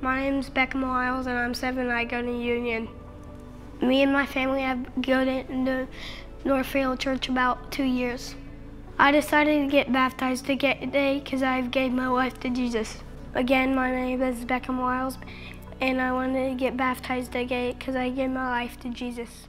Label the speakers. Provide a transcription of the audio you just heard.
Speaker 1: My name's Beckham Lile and I'm seven I go to Union. Me and my family have gone to Northfield Church about two years. I decided to get baptized today because I gave my life to Jesus. Again, my name is Beckham Lile and I wanted to get baptized today because I gave my life to Jesus.